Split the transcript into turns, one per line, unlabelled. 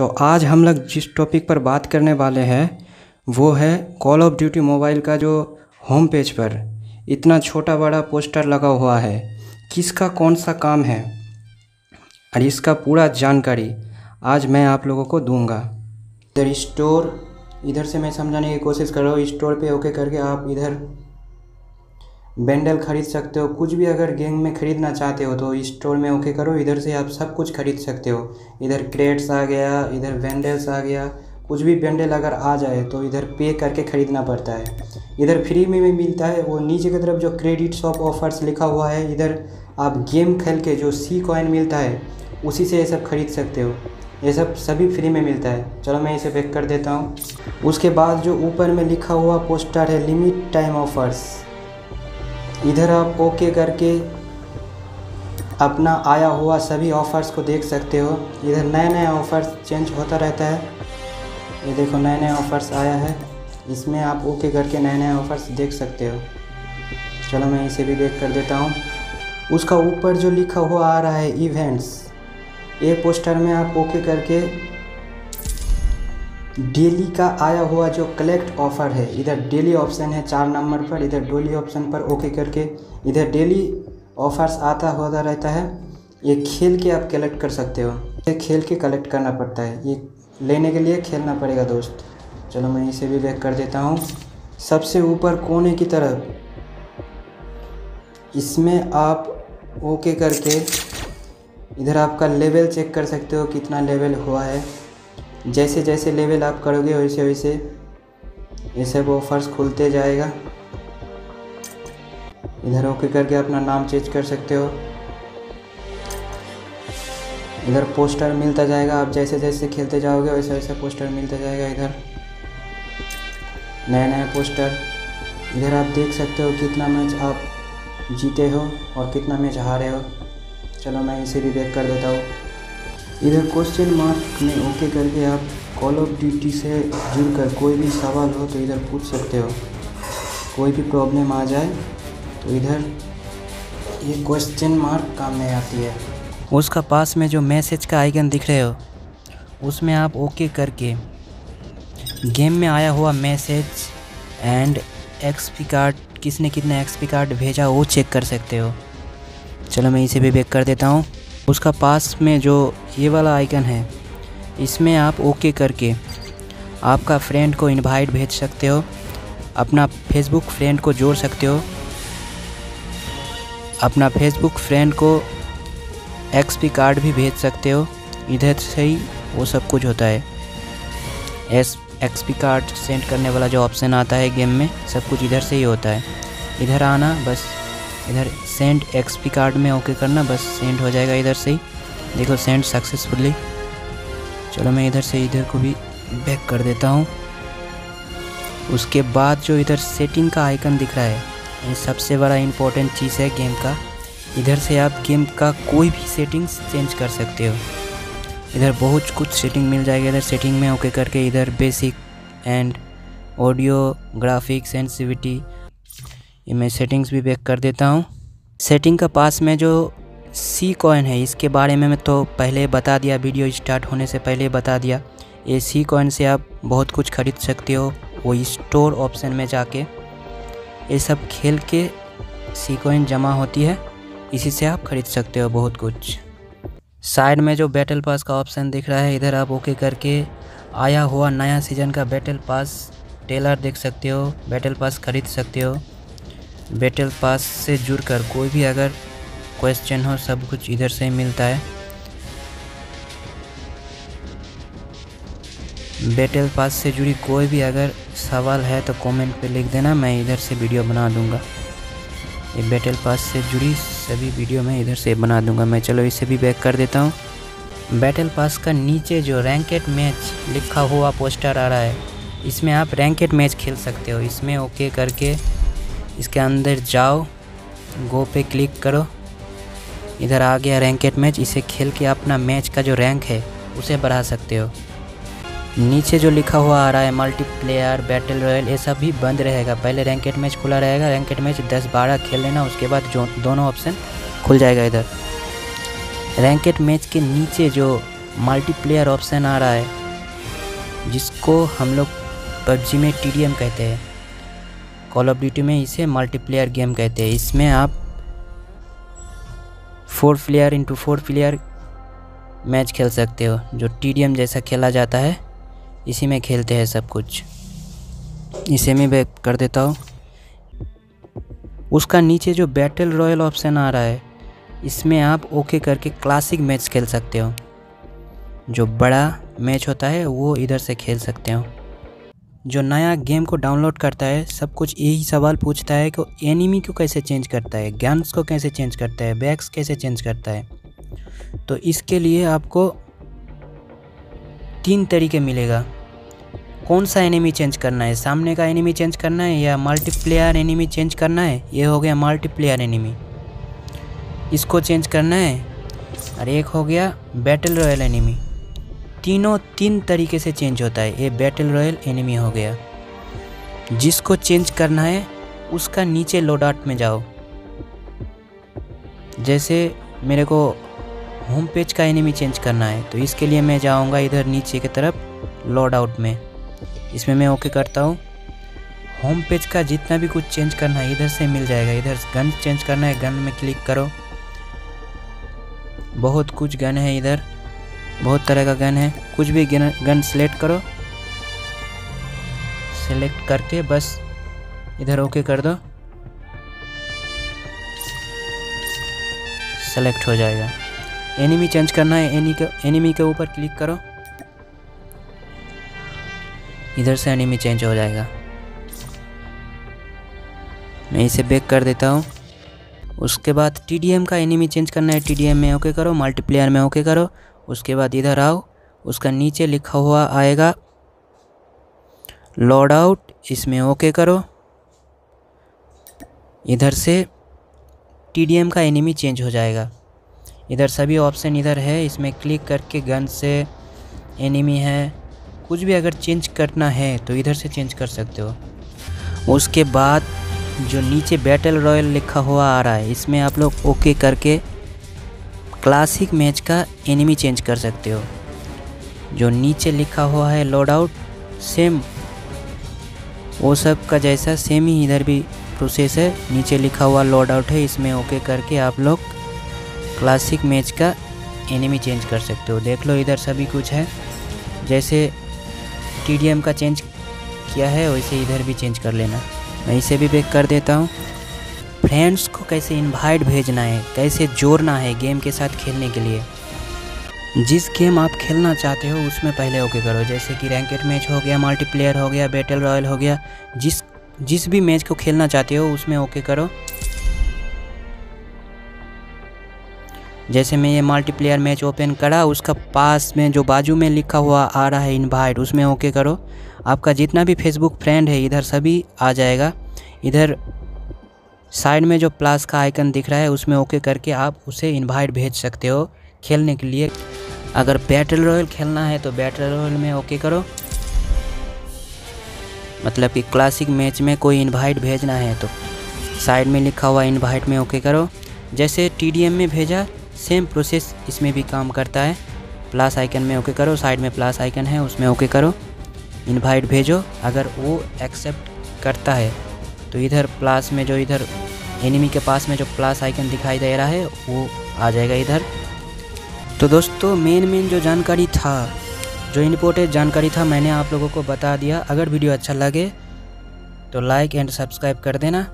तो आज हम लोग जिस टॉपिक पर बात करने वाले हैं, वो है कॉल ऑफ़ ड्यूटी मोबाइल का जो होम पेज पर इतना छोटा बड़ा पोस्टर लगा हुआ है, किसका कौन सा काम है? और इसका पूरा जानकारी आज मैं आप लोगों को दूँगा। इधर स्टोर इधर से मैं समझाने की कोशिश कर रहा हूँ स्टोर पे ओके करके आप इधर बैंडल खरीद सकते हो। कुछ भी अगर गेम में ख़रीदना चाहते हो तो स्टोर में ओके करो। इधर से आप सब कुछ खरीद सकते हो। इधर क्रेट्स आ गया, इधर बैंडल्स आ गया। कुछ भी बैंडल अगर आ जाए तो इधर पे करके ख़रीदना पड़ता है। इधर फ्री में भी मिलता है। वो नीचे की तरफ़ जो क्रेडिट शॉप ऑफर्स लिखा हुआ है, इधर आप गेम खेल के जो सी कॉइन मिलता है, उसी से ये सब खरीद सकते हो। ये सब सभी फ्री में मिलता है। चलो मैं इसे बैक कर देता हूँ। उसके बाद जो ऊपर में लिखा हुआ पोस्टर है लिमिट टाइम ऑफर्स इधर आप ओके करके अपना आया हुआ सभी ऑफ़र्स को देख सकते हो। इधर नए नए ऑफ़र्स चेंज होता रहता है। ये देखो नए नए ऑफ़र्स आया है। इसमें आप ओके करके नए नए ऑफ़र्स देख सकते हो। चलो, मैं इसे भी देख कर देता हूँ। उसका ऊपर जो लिखा हुआ आ रहा है इवेंट्स ये पोस्टर में आप ओके करके डेली का आया हुआ जो कलेक्ट ऑफ़र है, इधर डेली ऑप्शन है चार नंबर पर, इधर डेली ऑप्शन पर ओके करके, इधर डेली ऑफर्स आता होता रहता है। ये खेल के आप कलेक्ट कर सकते हो। ये खेल के कलेक्ट करना पड़ता है। ये लेने के लिए खेलना पड़ेगा दोस्त। चलो मैं इसे भी बैक कर देता हूँ। सबसे ऊपर कोने की तरफ़, इसमें आप ओके करके, इधर आपका लेवल चेक कर सकते हो कितना लेवल हुआ है। जैसे जैसे लेवल आप करोगे वैसे वैसे ये सब ऑफर्स खुलते जाएगा। इधर ओके करके अपना नाम चेंज कर सकते हो। इधर पोस्टर मिलता जाएगा, आप जैसे जैसे खेलते जाओगे वैसे वैसे पोस्टर मिलता जाएगा इधर। नए नए पोस्टर इधर आप देख सकते हो कितना मैच आप जीते हो और कितना मैच हारे हो। चलो मैं इसे भी बैक कर देता हूँ। इधर क्वेश्चन मार्क में ओके करके आप कॉल ऑफ़ ड्यूटी से जुड़कर कोई भी सवाल हो तो इधर पूछ सकते हो। कोई भी प्रॉब्लम आ जाए तो इधर ये क्वेश्चन मार्क काम में आती है। उसका पास में जो मैसेज का आइकन दिख रहे हो, उसमें आप ओके करके गेम में आया हुआ मैसेज एंड एक्सपी कार्ड किसने कितने एक्सपी कार्ड भेजा वो चेक कर सकते हो। चलो मैं इसे भी बेक कर देता हूँ। उसका पास में जो ये वाला आइकन है, इसमें आप ओके करके आपका फ्रेंड को इनवाइट भेज सकते हो, अपना फेसबुक फ्रेंड को जोड़ सकते हो, अपना फेसबुक फ्रेंड को एक्सपी कार्ड भी भेज सकते हो, इधर से ही वो सब कुछ होता है। एस एक्सपी कार्ड सेंड करने वाला जो ऑप्शन आता है गेम में, सब कुछ इधर से ही होता है। इधर आना, बस। इधर सेंड एक्सपी कार्ड में ओके करना, बस सेंड हो जाएगा इधर से ही। देखो सेंड सक्सेसफुली चलो मैं इधर से इधर को भी बैक कर देता हूँ। उसके बाद जो इधर सेटिंग का आइकन दिख रहा है, ये सबसे बड़ा इम्पोर्टेंट चीज़ है गेम का। इधर से आप गेम का कोई भी सेटिंग्स चेंज कर सकते हो। इधर बहुत कुछ सेटिंग मिल जाएगा इधर सेटिंग में ओके करके इधर basic and audio graphic sensitivity ये मैं सेटिंग्स भी बैक कर देता हूँ। सेटिंग का पास में जो सी कॉइन है, इसके बारे में मैं तो पहले बता दिया वीडियो स्टार्ट होने से पहले बता दिया। ये सी कॉइन से आप बहुत कुछ खरीद सकते हो, वो स्टोर ऑप्शन में जाके। ये सब खेल के सी कॉइन जमा होती है, इसी से आप खरीद सकते हो बहुत कुछ। साइड में जो बैटल पास का ऑप्शन दिख रहा है, इधर आप ओके करके आया हुआ नया सीज़न का बैटल पास टेलर देख सकते हो बैटल पास खरीद सकते हो। बैटल पास से जुड़कर कोई भी अगर क्वेश्चन हो, सब कुछ इधर से ही मिलता है। बैटल पास से जुड़ी कोई भी अगर सवाल है तो कमेंट पे लिख देना, मैं इधर से वीडियो बना दूँगा। ये बैटल पास से जुड़ी सभी वीडियो मैं इधर से बना दूँगा। मैं चलो इसे भी बैक कर देता हूँ। बैटल पास का नीचे जो रैंकेट मैच लिखा हुआ पोस्टर आ रहा है, इसमें आप रैंकेट मैच खेल सकते हो। इसमें ओके करके इसके अंदर जाओ, गो पे क्लिक करो। इधर आ गया रैंकेट मैच, इसे खेल के अपना मैच का जो रैंक है, उसे बढ़ा सकते हो। नीचे जो लिखा हुआ आ रहा है मल्टीप्लेयर बैटल रॉयल ये सब भी बंद रहेगा। पहले रैंकेट मैच खुला रहेगा, रैंकेट मैच 10-12 खेल लेना, उसके बाद जो दोनों ऑप्शन खुल जाएगा इधर। रैंकेट मैच के नीचे जो मल्टीप्लेयर ऑप्शन आ रहा है, जिसको हम लोग पबजी में टी कहते हैं। कॉल ऑफ़ ड्यूटी में इसे मल्टीप्लेयर गेम कहते हैं। इसमें आप four player into four player match खेल सकते हो, जो टी जैसा खेला जाता है। इसी में खेलते हैं सब कुछ। इसे मैं बैक कर देता हूँ। उसका नीचे जो बैटल रॉयल ऑप्शन आ रहा है, इसमें आप ओके करके क्लासिक मैच खेल सकते हो। जो बड़ा मैच होता है, वो इधर से खेल सकते हो। जो नया गेम को डाउनलोड करता है, सब कुछ यही सवाल पूछता है कि एनिमी को कैसे चेंज करता है, गन्स को कैसे चेंज करता है, बैग्स कैसे चेंज करता है। तो इसके लिए आपको तीन तरीके मिलेगा। कौन सा एनिमी चेंज करना है, सामने का एनिमी चेंज करना है या मल्टीप्लेयर एनिमी चेंज करना है? ये हो गया मल्टीप्लेयर एनिमी। इसको चेंज करना है और एक हो गया बैटल रॉयल एनिमी। तीनों तीन तरीके से चेंज होता है। ये बैटल रॉयल एनिमी हो गया। जिसको चेंज करना है, उसका नीचे लोड आउट में जाओ। जैसे मेरे को होम पेज का एनिमी चेंज करना है तो इसके लिए मैं जाऊँगा इधर नीचे की तरफ़ लोड आउट में। इसमें मैं ओके करता हूँ। होम पेज का जितना भी कुछ चेंज करना है, इधर से मिल जाएगा। इधर गन चेंज करना है गन में क्लिक करो। बहुत कुछ गन है इधर। बहुत तरह का गन है। कुछ भी गन गन सेलेक्ट करो। सेलेक्ट करके बस इधर ओके कर दो। सेलेक्ट हो जाएगा। एनिमी चेंज करना है। एनी के एनिमी के ऊपर क्लिक करो। इधर से एनिमी चेंज हो जाएगा। मैं इसे बैक कर देता हूँ। उसके बाद टी का एनिमी चेंज करना है। टीडीएम में ओके करो। मल्टीप्लेयर में ओके करो। उसके बाद इधर आओ, उसका नीचे लिखा हुआ आएगा लॉड आउट, इसमें ओके करो। इधर से टीडीएम का एनिमी चेंज हो जाएगा। इधर सभी ऑप्शन इधर है, इसमें क्लिक करके गन से एनिमी है। कुछ भी अगर चेंज करना है तो इधर से चेंज कर सकते हो। उसके बाद जो नीचे बैटल रॉयल लिखा हुआ आ रहा है, इसमें आप लोग ओके करके क्लासिक मैच का एनिमी चेंज कर सकते हो। जो नीचे लिखा हुआ है लोड आउट सेम वो सब का जैसा सेम ही इधर भी प्रोसेस है। नीचे लिखा हुआ लोड आउट है, इसमें ओके करके आप लोग क्लासिक मैच का एनिमी चेंज कर सकते हो। देख लो, इधर सभी कुछ है। जैसे टी का चेंज किया है, वैसे इधर भी चेंज कर लेना। मैं इसे भी बेक कर देता हूँ। फ्रेंड्स को कैसे इनवाइट भेजना है, कैसे जोड़ना है गेम के साथ खेलने के लिए। जिस गेम आप खेलना चाहते हो, उसमें पहले ओके करो। जैसे कि रैंकेट मैच हो गया मल्टीप्लेयर हो गया बैटल रॉयल हो गया, जिस जिस भी मैच को खेलना चाहते हो, उसमें ओके करो। जैसे मैं ये मल्टीप्लेयर मैच ओपन करा, उसका पास में जो बाजू में लिखा हुआ आ रहा है इनवाइट उसमें ओके करो। आपका जितना भी फेसबुक फ्रेंड है, इधर सभी आ जाएगा। इधर साइड में जो प्लस का आइकन दिख रहा है, उसमें ओके करके आप उसे इनवाइट भेज सकते हो खेलने के लिए। अगर बैटल रॉयल खेलना है तो बैटल रॉयल में ओके करो। मतलब कि क्लासिक मैच में कोई इनवाइट भेजना है तो साइड में लिखा हुआ इनवाइट में ओके करो। जैसे टी में भेजा सेम प्रोसेस इसमें भी काम करता है। प्लस आइकन में ओके करो, साइड में प्लस आइकन है, उसमें ओके करो। इनवाइट भेजो, अगर वो एक्सेप्ट करता है। तो इधर प्लास में जो इधर एनिमी के पास में जो प्लास आइकन दिखाई दे रहा है, वो आ जाएगा इधर। तो दोस्तों मेन मेन जो जानकारी था, जो इम्पोर्टेंट जानकारी था, मैंने आप लोगों को बता दिया। अगर वीडियो अच्छा लगे तो लाइक एंड सब्सक्राइब कर देना।